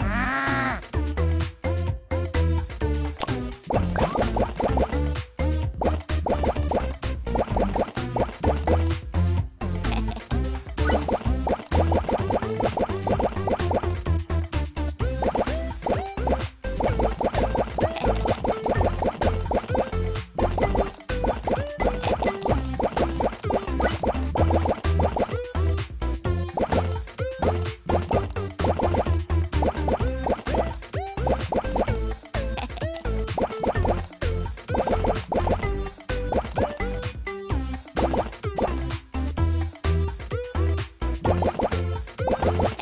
Ah! sous